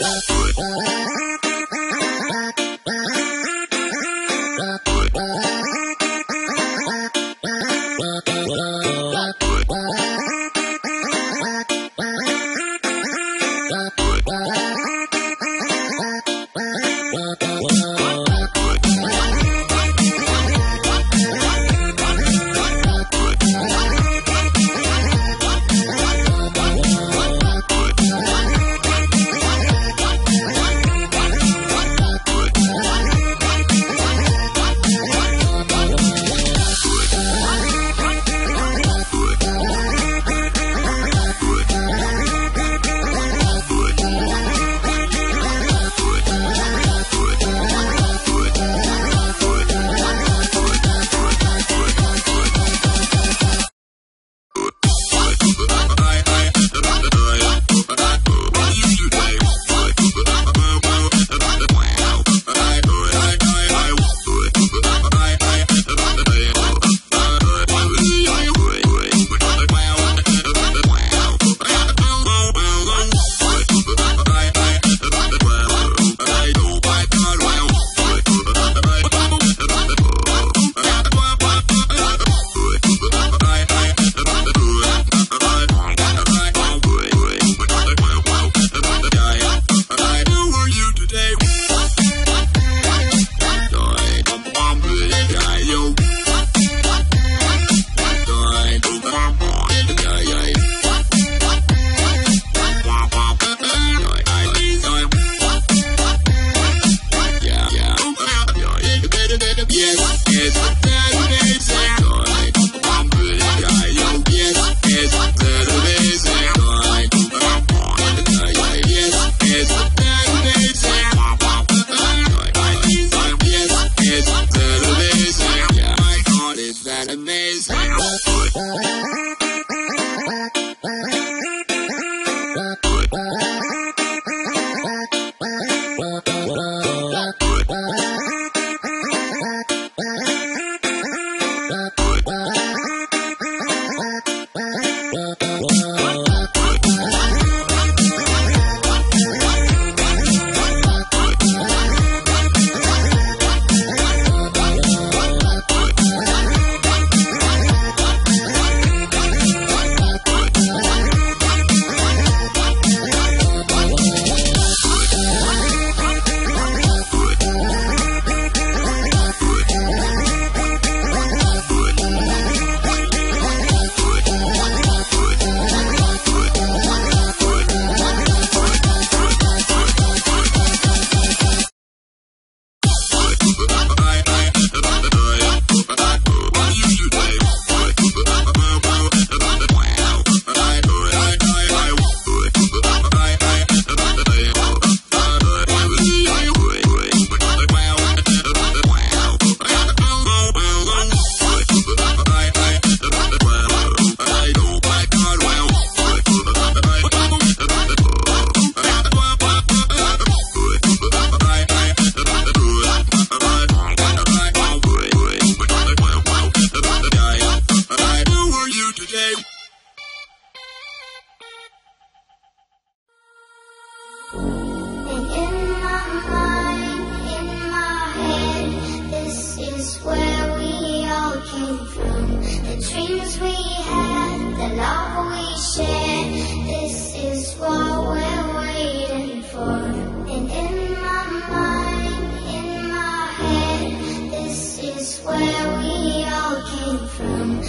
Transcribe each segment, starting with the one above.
Música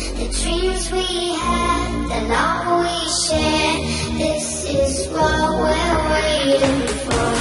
the dreams we had, the love we shared. This is what we're waiting for.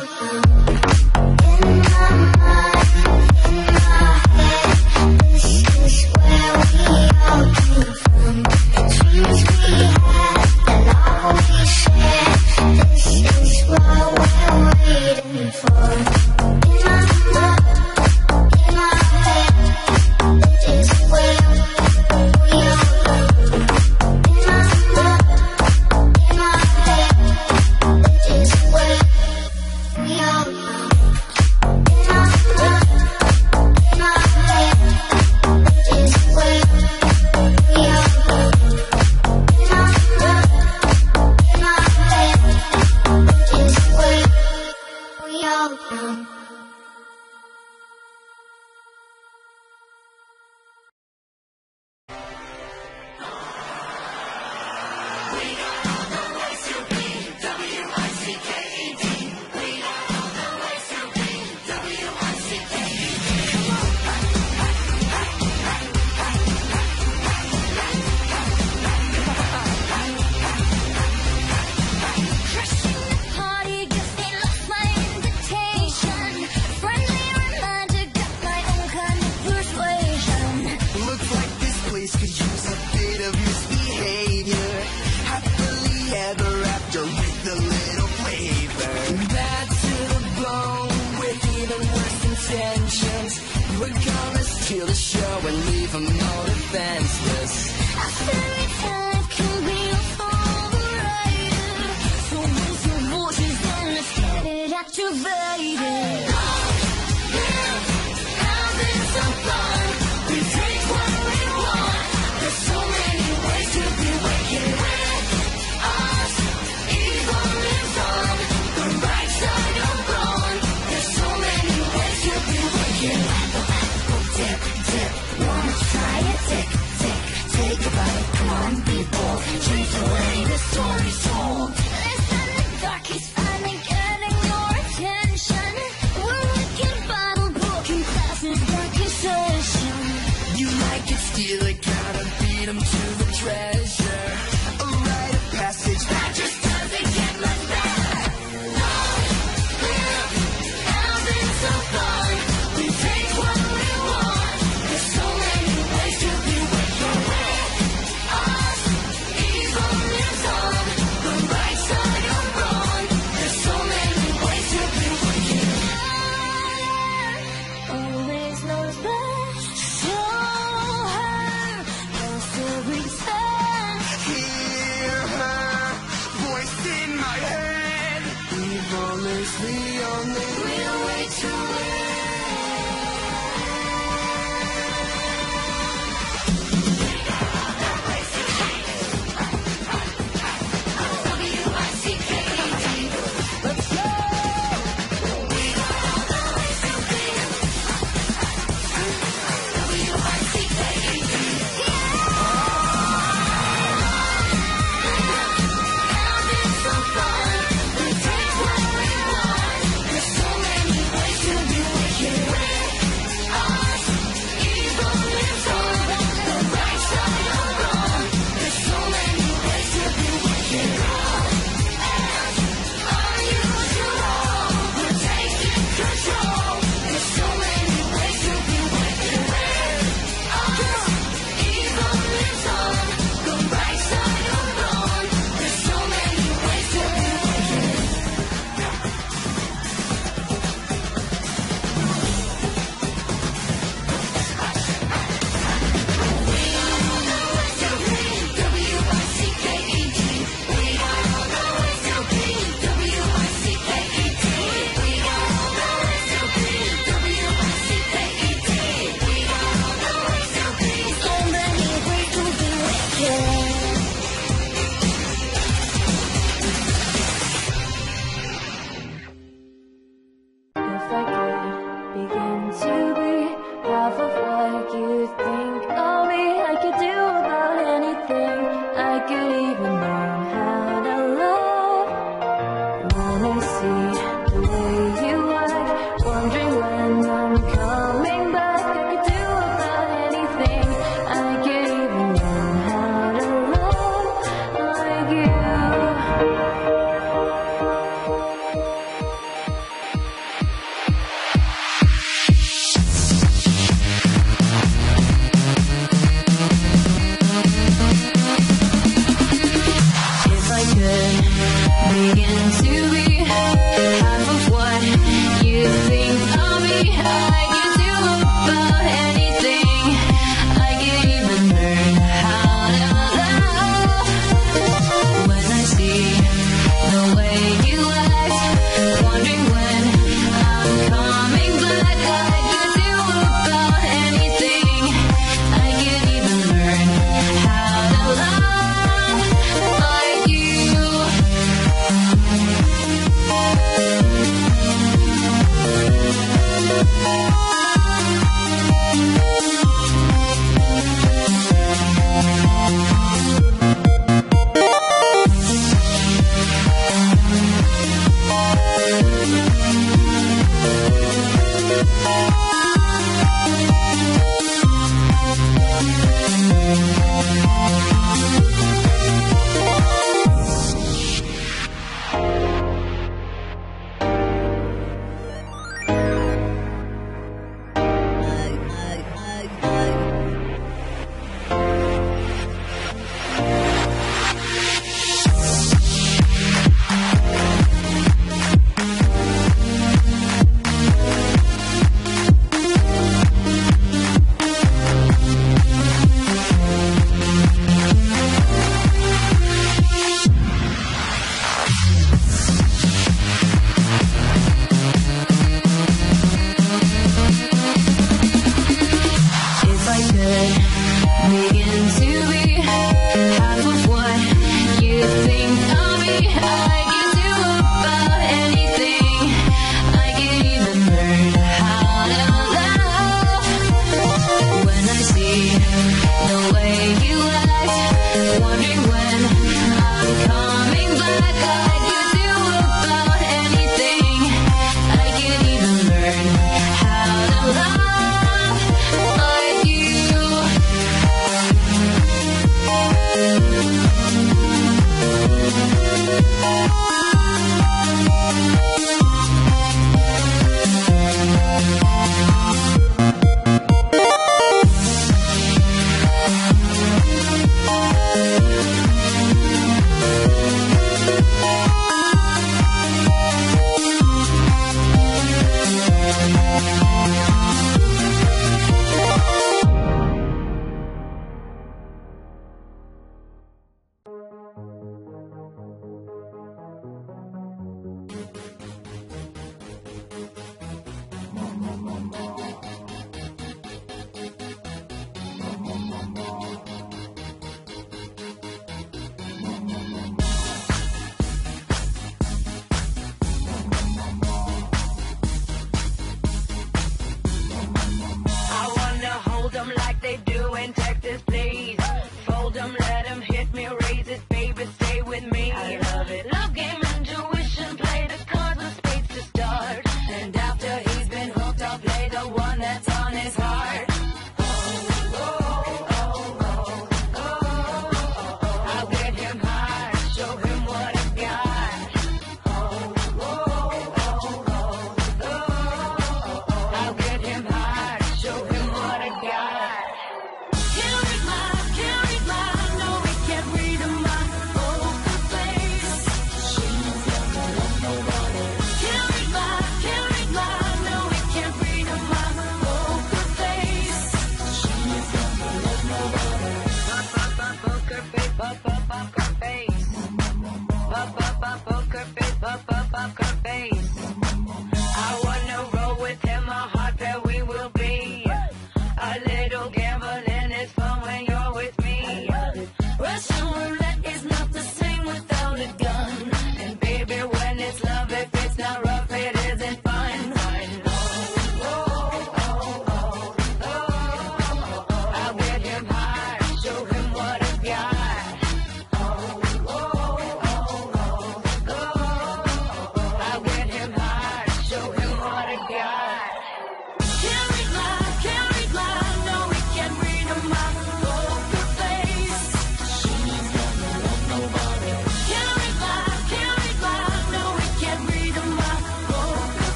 Thank you. kill the show and leave them all defenseless. I can be a. So your voices and let's get it. change the way the story starts.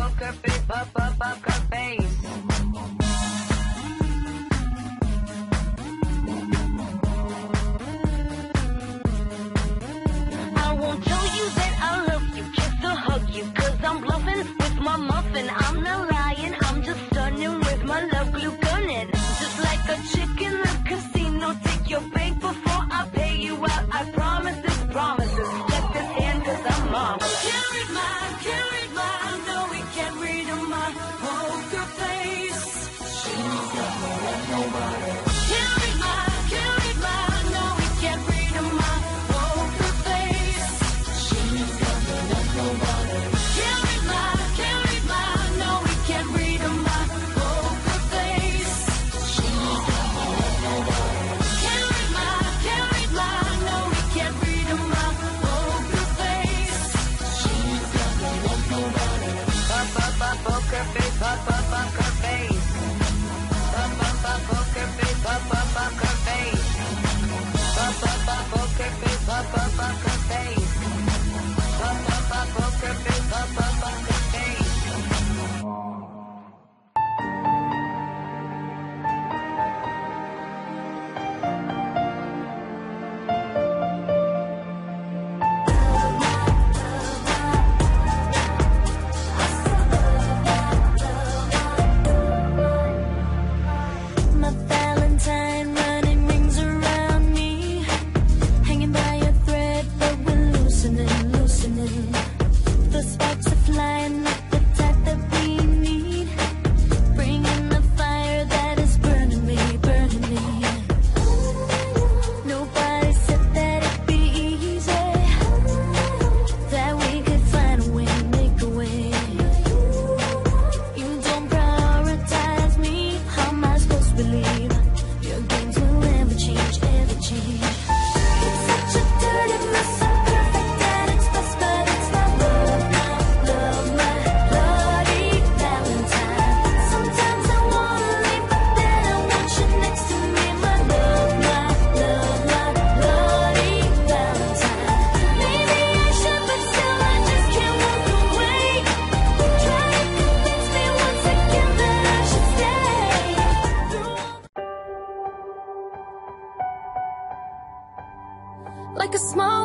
Poker face, up, up, up face. I won't tell you that I love you, kiss or hug you, cause I'm bluffing with my muffin.